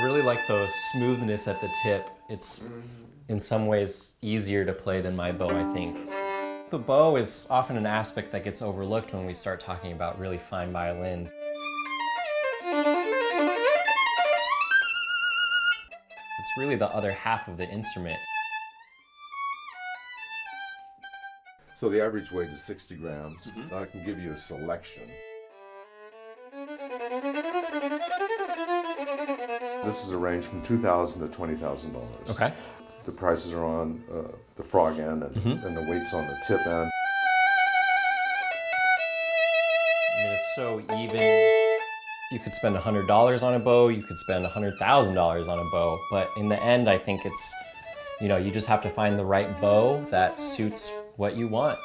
I really like the smoothness at the tip. It's in some ways easier to play than my bow, I think. The bow is often an aspect that gets overlooked when we start talking about really fine violins. It's really the other half of the instrument. So the average weight is 60 grams. Mm-hmm. I can give you a selection. This is a range from 2,000 to $20,000. Okay. The prices are on uh, the frog end and, and the weights on the tip end. I mean, it's so even. You could spend $100 on a bow, you could spend $100,000 on a bow, but in the end, I think it's, you know, you just have to find the right bow that suits what you want.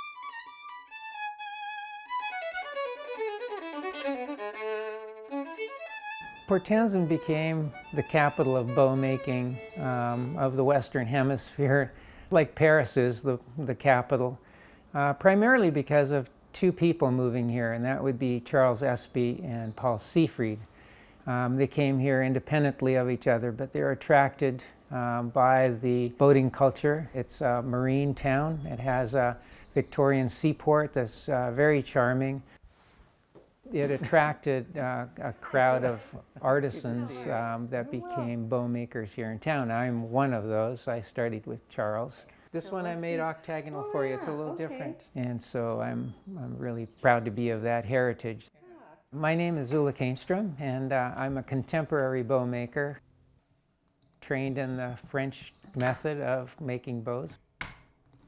Port Townsend became the capital of bow making um, of the Western Hemisphere, like Paris is the, the capital, uh, primarily because of two people moving here, and that would be Charles Espey and Paul Siefried. Um, they came here independently of each other, but they're attracted um, by the boating culture. It's a marine town. It has a Victorian seaport that's uh, very charming it attracted uh, a crowd of artisans um, that became bow makers here in town. I'm one of those. I started with Charles. This one I made octagonal for you. It's a little different. And so I'm, I'm really proud to be of that heritage. My name is Ole Kanestrom, and uh, I'm a contemporary bow maker, trained in the French method of making bows.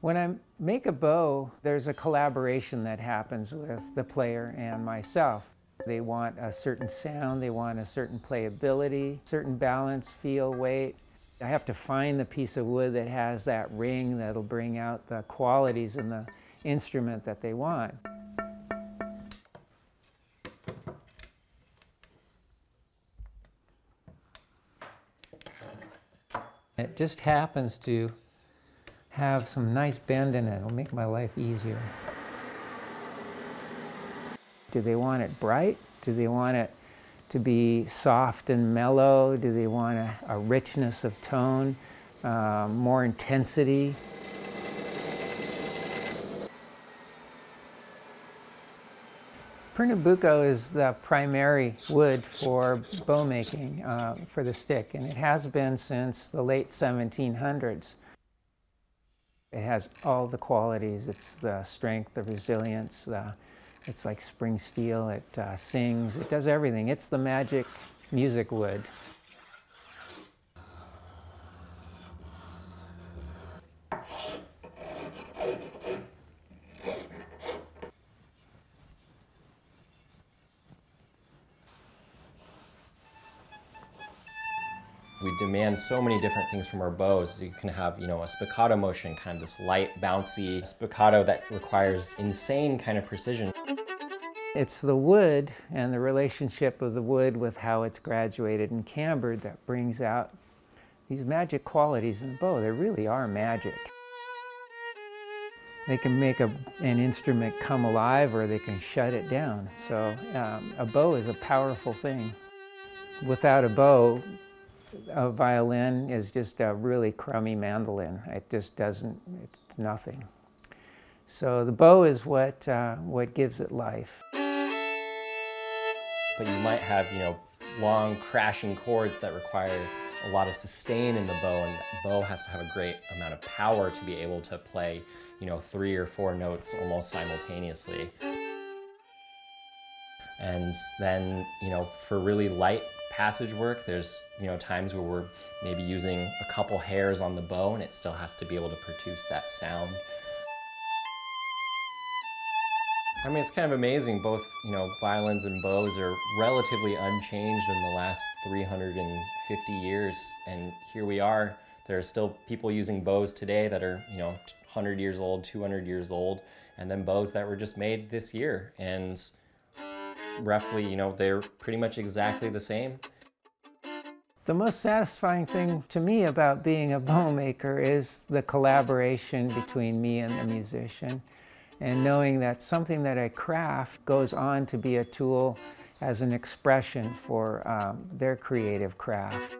When I make a bow, there's a collaboration that happens with the player and myself. They want a certain sound, they want a certain playability, certain balance, feel, weight. I have to find the piece of wood that has that ring that'll bring out the qualities in the instrument that they want. It just happens to have some nice bend in it. It'll make my life easier. Do they want it bright? Do they want it to be soft and mellow? Do they want a, a richness of tone, uh, more intensity? Pernambuco is the primary wood for bow making uh, for the stick, and it has been since the late 1700s. It has all the qualities. It's the strength, the resilience, the, it's like spring steel. It uh, sings, it does everything. It's the magic music wood. We demand so many different things from our bows. You can have, you know, a spiccato motion, kind of this light, bouncy spiccato that requires insane kind of precision. It's the wood and the relationship of the wood with how it's graduated and cambered that brings out these magic qualities in the bow. They really are magic. They can make a, an instrument come alive or they can shut it down. So um, a bow is a powerful thing. Without a bow, a violin is just a really crummy mandolin. It just doesn't, it's nothing. So the bow is what, uh, what gives it life. But you might have, you know, long crashing chords that require a lot of sustain in the bow, and the bow has to have a great amount of power to be able to play, you know, three or four notes almost simultaneously. And then, you know, for really light passage work, there's, you know, times where we're maybe using a couple hairs on the bow and it still has to be able to produce that sound. I mean, it's kind of amazing. Both, you know, violins and bows are relatively unchanged in the last 350 years. And here we are. There are still people using bows today that are, you know, 100 years old, 200 years old, and then bows that were just made this year. And roughly, you know, they're pretty much exactly the same. The most satisfying thing to me about being a bow maker is the collaboration between me and the musician and knowing that something that I craft goes on to be a tool as an expression for um, their creative craft.